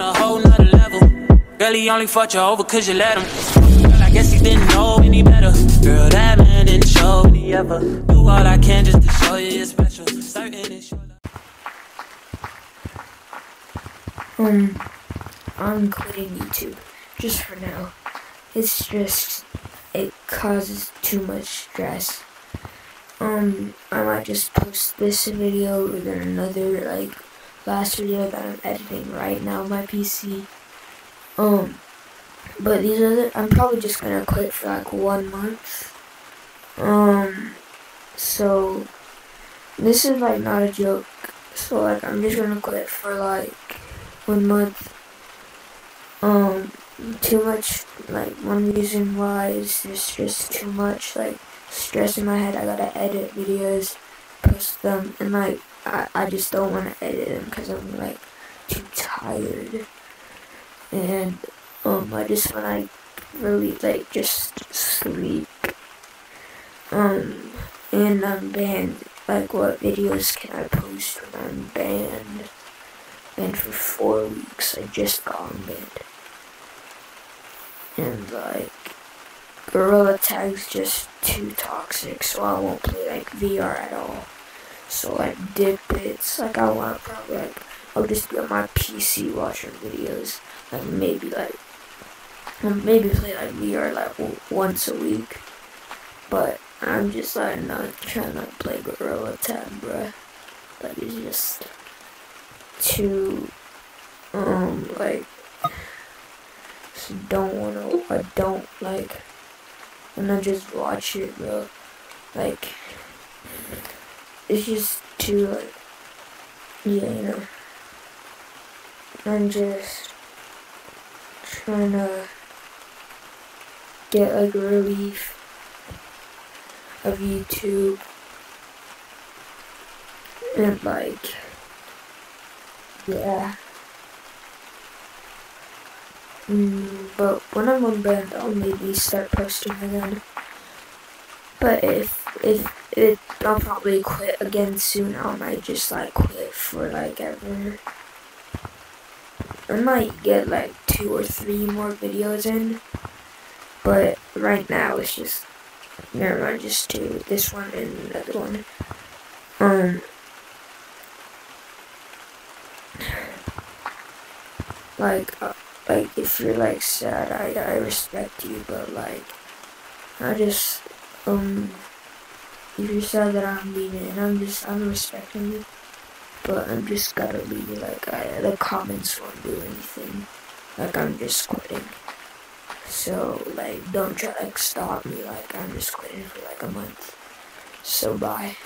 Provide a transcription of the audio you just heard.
on a whole nother level. Girl, he only fucked you over cause you let him. Girl, I guess he didn't know any better. Girl, that man didn't show me ever. Do all I can just to show you you're special. Certain it's your Um, I'm quitting YouTube just for now. It's just it causes too much stress. Um, I might just post this video and then another like last video that I'm editing right now my PC. Um, but these other I'm probably just gonna quit for like one month. Um, so this is like not a joke. So like I'm just gonna quit for like one month. Um, too much, like, one reason why is there's just too much, like, stress in my head. I gotta edit videos, post them, and, like, I, I just don't want to edit them because I'm, like, too tired. And, um, I just want to, really, like, just sleep. Um, and I'm banned. Like, what videos can I post when I'm banned? And for four weeks, I just got banned. And like, Gorilla Tag's just too toxic, so I won't play like VR at all. So like dip bits, like I want probably like I'll just be on my PC watching videos, like maybe like maybe play like VR like once a week. But I'm just like not trying to play Gorilla Tag, bruh. Like it's just too um like don't wanna I don't like wanna just watch it bro like it's just too like yeah you know I'm just trying to get like relief of YouTube and like yeah. Mm, but when I'm on band, I'll maybe start posting again. But if if it, I'll probably quit again soon. I might just like quit for like ever. I might get like two or three more videos in, but right now it's just never mind. Just two. This one and another one. Um. like uh, like if you're like sad I, I respect you but like I just um if you're sad that I'm leaving and I'm just I'm respecting you but I'm just gotta leave like I, the comments won't do anything. Like I'm just quitting. So like don't try to like stop me. Like I'm just quitting for like a month. So bye